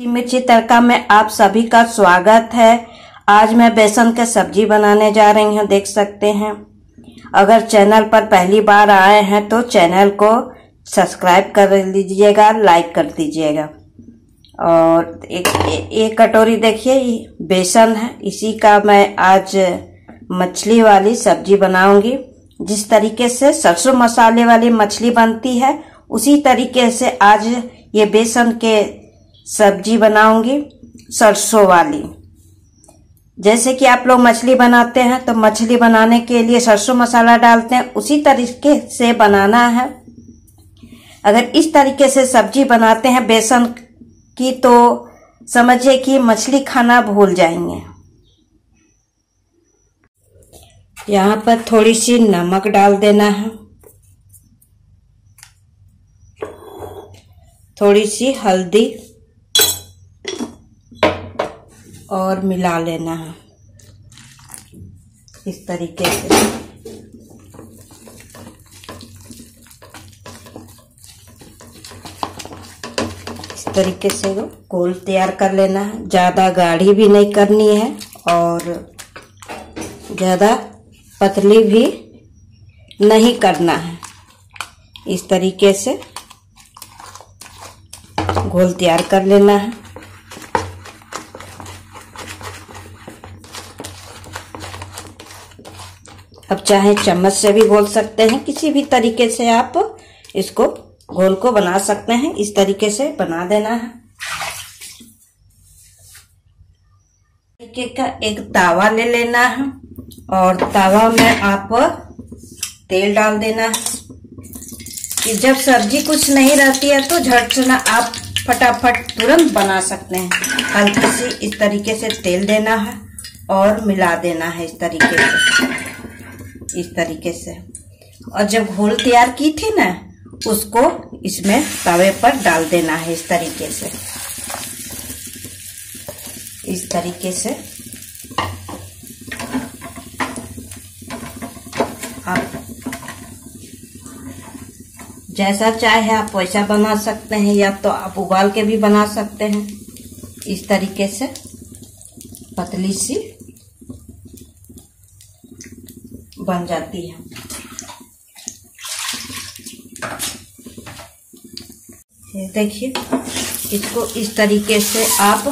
मिर्ची तड़का में आप सभी का स्वागत है। आज मैं बेसन के सब्ज़ी बनाने जा रही हूँ, देख सकते हैं। अगर चैनल पर पहली बार आए हैं तो चैनल को सब्सक्राइब कर लीजिएगा, लाइक कर दीजिएगा। और एक एक कटोरी देखिए बेसन है, इसी का मैं आज मछली वाली सब्ज़ी बनाऊँगी। जिस तरीके से सरसों मसाले वाली मछली बनती है, उसी तरीके से आज ये बेसन के सब्ज़ी बनाऊँगी, सरसों वाली। जैसे कि आप लोग मछली बनाते हैं तो मछली बनाने के लिए सरसों मसाला डालते हैं, उसी तरीके से बनाना है। अगर इस तरीके से सब्ज़ी बनाते हैं, बेसन की तो समझिए कि मछली खाना भूल जाएँगे। यहाँ पर थोड़ी सी नमक डाल देना है। थोड़ी सी हल्दी और मिला लेना है। इस तरीके से। इस तरीके से गोल तैयार कर लेना है। ज़्यादा गाढ़ी भी नहीं करनी है और ज़्यादा पतली भी नहीं करना है। इस तरीके से घोल तैयार कर लेना है। अब चाहे चम्मच से भी घोल सकते हैं, किसी भी तरीके से आप इसको घोल को बना सकते हैं, इस तरीके से बना देना है। तरीके का एक तावा ले लेना है, और तावा में आप तेल डाल देना है। कि जब सब्ज़ी कुछ नहीं रहती है तो झट से ना आप फटाफट तुरंत बना सकते हैं। हल्की सी इस तरीके से तेल देना है, और मिला देना है इस तरीके से। इस तरीके से। और जब घोल तैयार की थी ना, उसको इसमें तवे पर डाल देना है इस तरीके से। इस तरीके से। आप जैसा चाहे आप वैसा बना सकते हैं, या तो आप उबाल के भी बना सकते हैं। इस तरीके से पतली सी बन जाती है। देखिए, इसको इस तरीके से आप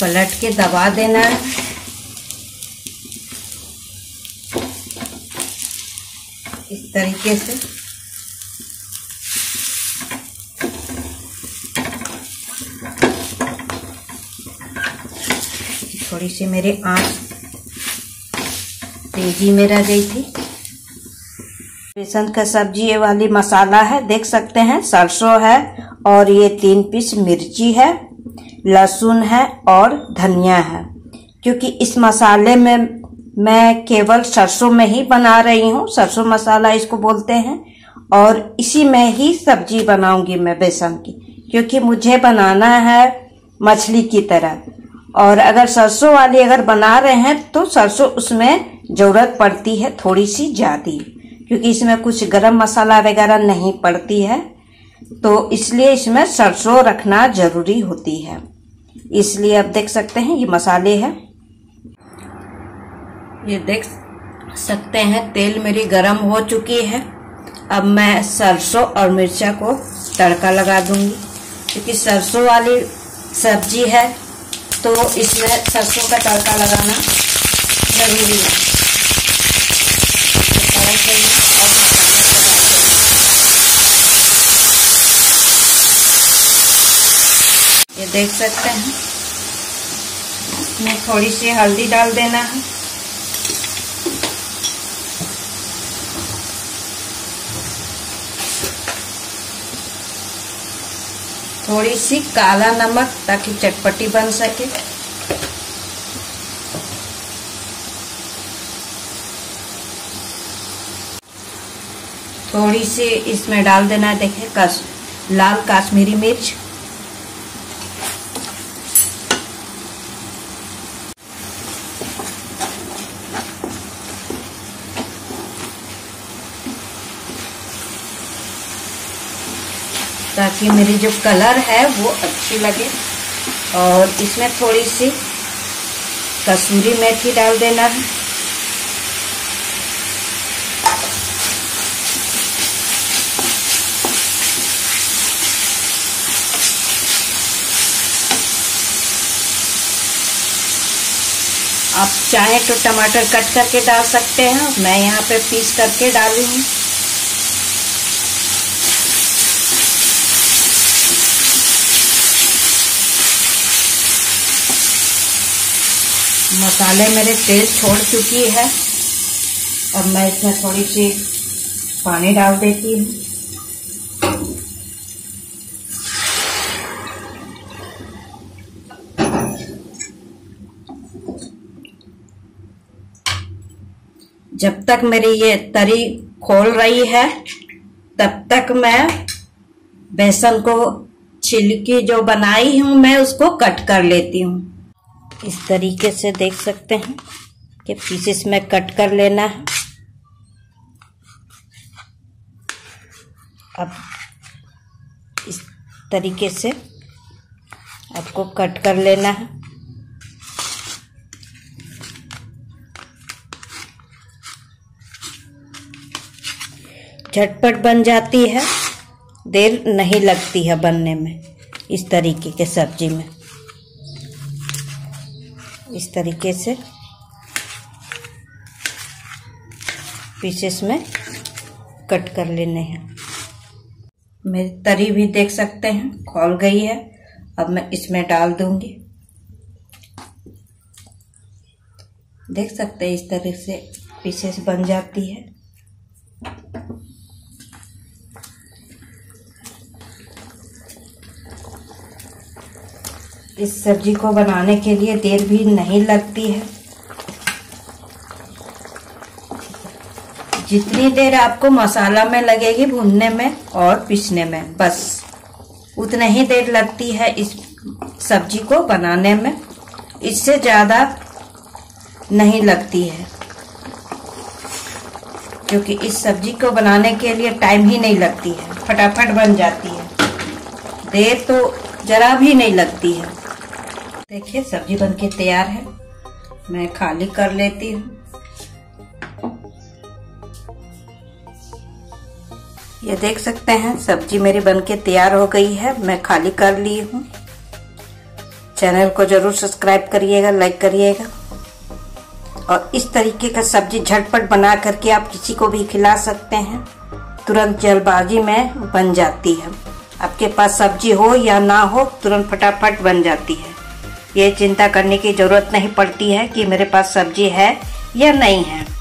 पलट के दबा देना है। इस तरीके से। थोड़ी सी मेरे आँच तेज़ी में रह गई थी। बेसन का सब्ज़ी ये वाली मसाला है, देख सकते हैं, सरसों है और ये तीन पीस मिर्ची है, लहसुन है और धनिया है। क्योंकि इस मसाले में मैं केवल सरसों में ही बना रही हूँ, सरसों मसाला इसको बोलते हैं, और इसी में ही सब्ज़ी बनाऊँगी मैं बेसन की, क्योंकि मुझे बनाना है मछली की तरह। और अगर सरसों वाली अगर बना रहे हैं तो सरसों उसमें ज़रूरत पड़ती है थोड़ी सी ज़्यादा, क्योंकि इसमें कुछ गरम मसाला वगैरह नहीं पड़ती है तो इसलिए इसमें सरसों रखना ज़रूरी होती है। इसलिए अब देख सकते हैं ये मसाले हैं। ये देख सकते हैं, तेल मेरी गरम हो चुकी है। अब मैं सरसों और मिर्चा को तड़का लगा दूँगी, क्योंकि सरसों वाली सब्ज़ी है तो इसमें सरसों का तड़का लगाना ज़रूरी है ये देख सकते हैं। इसमें थोड़ी सी हल्दी डाल देना है। थोड़ी सी काला नमक ताकि चटपटी बन सके। थोड़ी सी इसमें डाल देना है, देखें, कस, लाल काश्मीरी मिर्च। ताकि मेरी जो कलर है वो अच्छी लगे। और इसमें थोड़ी सी कसूरी मेथी डाल देना है। आप चाहें तो टमाटर कट करके डाल सकते हैं। मैं यहाँ पे पीस करके डाली हूँ। मसाले मेरे तेल छोड़ चुकी है अब मैं इसमें थोड़ी सी पानी डाल देती हूँ। जब तक मेरी ये तरी खोल रही है, तब तक मैं बेसन को छिलकी जो बनाई हूँ, मैं उसको कट कर लेती हूँ। इस तरीके से देख सकते हैं कि पीसेस में कट कर लेना है। अब इस तरीके से आपको कट कर लेना है। झटपट बन जाती है, देर नहीं लगती है बनने में इस तरीके के सब्ज़ी में। इस तरीके से। पीसेस में कट कर लेने हैं। मेरी तरी भी देख सकते हैं, खोल गई है। अब मैं इसमें डाल दूँगी। देख सकते हैं इस तरह से पीसेस बन जाती है। इस सब्ज़ी को बनाने के लिए देर भी नहीं लगती है। जितनी देर आपको मसाला में लगेगी भूनने में और पीसने में, बस। उतने ही देर लगती है इस सब्ज़ी को बनाने में। इससे ज़्यादा नहीं लगती है। क्योंकि इस सब्ज़ी को बनाने के लिए टाइम ही नहीं लगती है, फटाफट बन जाती है। देर तो जरा भी नहीं लगती है। देखिए, सब्ज़ी बनके तैयार है। मैं खाली कर लेती हूँ। ये देख सकते हैं, सब्ज़ी मेरी बनके तैयार हो गई है। मैं खाली कर ली हूँ। चैनल को ज़रूर सब्सक्राइब करिएगा, लाइक करिएगा। और इस तरीके का सब्ज़ी झटपट बना करके आप किसी को भी खिला सकते हैं। तुरंत जल्दबाजी में बन जाती है। आपके पास सब्ज़ी हो या ना हो, तुरंत फटाफट बन जाती है। ये चिंता करने की ज़रूरत नहीं पड़ती है कि मेरे पास सब्ज़ी है या नहीं है।